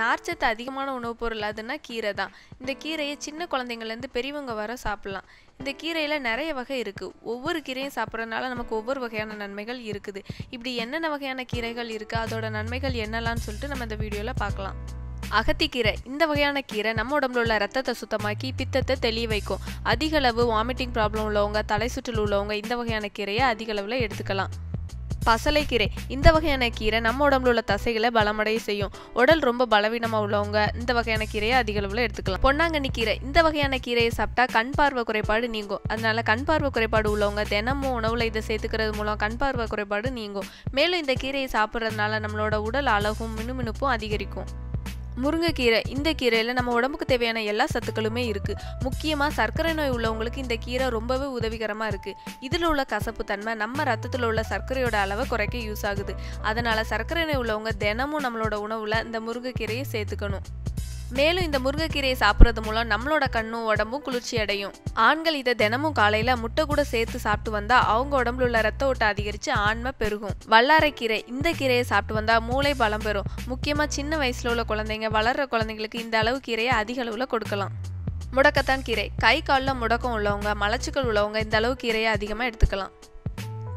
நார்ச்சத்து அதிகமான உணவுப் பொருள் அதுன்னா கீரை தான். இந்த கீரையை சின்ன குழந்தைங்கள்லேருந்து பெரியவங்க வர சாப்பிட்லாம். இந்த கீரையில் நிறைய வகை இருக்குது ஒவ்வொரு கீரையும் சாப்பிட்றதுனால நமக்கு ஒவ்வொரு வகையான நன்மைகள் இருக்குது. இப்படி என்னென்ன வகையான கீரைகள் இருக்குது அதோட நன்மைகள் என்னலான்னு சொல்லிட்டு நம்ம இந்த வீடியோவில் பார்க்கலாம். அகத்திக்கீரை. இந்த வகையான கீரை நம்ம உடம்புல உள்ள ரத்தத்தை சுத்தமாக்கி பித்தத்தை தெளிய வைக்கும். அதிகளவு வாமிட்டிங் ப்ராப்ளம் உள்ளவங்க தலை சுற்றல் உள்ளவங்க இந்த வகையான கீரையை அதிகளவில் எடுத்துக்கலாம். பசலைக்கீரை. இந்த வகையான கீரை நம்ம உடம்புல உள்ள தசைகளை பலமடைய செய்யும். உடல் ரொம்ப பலவீனமாக உள்ளவங்க இந்த வகையான கீரையை அதிக அளவில் எடுத்துக்கலாம். பொன்னாங்கண்ணி கீரை. இந்த வகையான கீரையை சாப்பிட்டா கண் பார்வை குறைபாடு நீங்கும். அதனால கண் பார்வை குறைபாடு உள்ளவங்க தினமும் உணவில் இதை சேர்த்துக்கிறது மூலம் கண் பார்வை குறைபாடு நீங்கும். மேலும் இந்த கீரையை சாப்பிட்றதுனால நம்மளோட உடல் அழகும் மினுமினுப்பும் அதிகரிக்கும். முருங்கைக்கீரை இந்த கீரையில் நம்ம உடம்புக்கு தேவையான எல்லா சத்துக்களுமே இருக்குது முக்கியமாக சர்க்கரை நோய் உள்ளவங்களுக்கு இந்த கீரை ரொம்பவே உதவிகரமாக இருக்குது இதில் உள்ள கசப்பு தன்மை நம்ம ரத்தத்தில் உள்ள சர்க்கரையோட அளவை குறைக்க யூஸ் ஆகுது. அதனால் சர்க்கரை நோய் உள்ளவங்க தினமும் நம்மளோட உணவில் இந்த முருங்கைக்கீரையை சேர்த்துக்கணும். மேலும் இந்த முருங்கைக்கீரையை சாப்பிட்றது மூலம் நம்மளோட கண்ணும் உடம்பும் குளிர்ச்சி அடையும். ஆண்கள் இதை தினமும் காலையில் முட்டை கூட சேர்த்து சாப்பிட்டு வந்தால் அவங்க உடம்புல உள்ள ரத்த ஓட்டம் அதிகரித்து ஆண்மை பெருகும். வல்லாரைக்கீரை இந்த கீரையை சாப்பிட்டு வந்தால் மூளை பலம் பெறும். முக்கியமாக சின்ன வயசில் உள்ள குழந்தைங்க வளர்கிற குழந்தைங்களுக்கு இந்த அளவு கீரையை அதிக அளவில் கொடுக்கலாம். முடக்கத்தான் கீரை. கை காலில் முடக்கம் உள்ளவங்க மலச்சுக்கள் உள்ளவங்க இந்த அளவு கீரையை அதிகமாக எடுத்துக்கலாம்.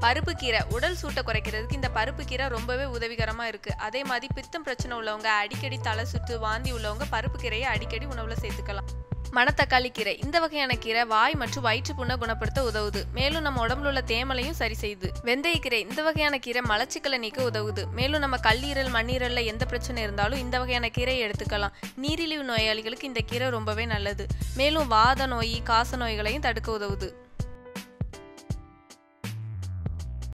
பருப்பு கீரை உடல் சூட்டை குறைக்கிறதுக்கு இந்த பருப்பு கீரை ரொம்பவே உதவிகரமாக இருக்குது அதே மாதிரி பித்தம் பிரச்சனை உள்ளவங்க அடிக்கடி தலை சுற்று வாந்தி உள்ளவங்க பருப்பு கீரையை அடிக்கடி உணவில் சேர்த்துக்கலாம். மணத்தக்காளி கீரை இந்த வகையான கீரை வாய் மற்றும் வயிற்று புண்ணை குணப்படுத்த உதவுது. மேலும் நம்ம உடம்புல உள்ள தேமலையும் சரி செய்யுது. வெந்தயக்கீரை இந்த வகையான கீரை மலச்சிக்கலை நீக்க உதவுது. மேலும் நம்ம கல்லீரல் மண்ணீரல்ல எந்த பிரச்சனை இருந்தாலும் இந்த வகையான கீரையை எடுத்துக்கலாம். நீரிழிவு நோயாளிகளுக்கு இந்த கீரை ரொம்பவே நல்லது. மேலும் வாத நோய் காச நோய்களையும் தடுக்க உதவுது.